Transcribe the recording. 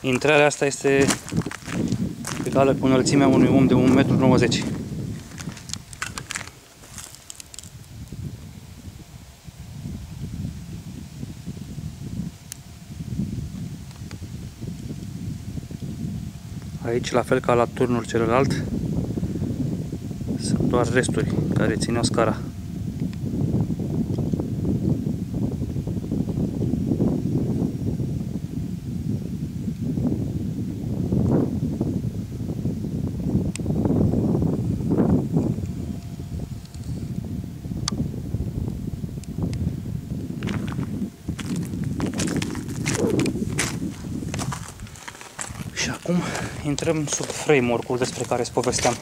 Intrarea asta este egală cu înălțimea unui om de 1,90 m. Aici, la fel ca la turnul celălalt, sunt doar resturi care țineau scara. Și acum intrăm sub framework-ul despre care îți povesteam.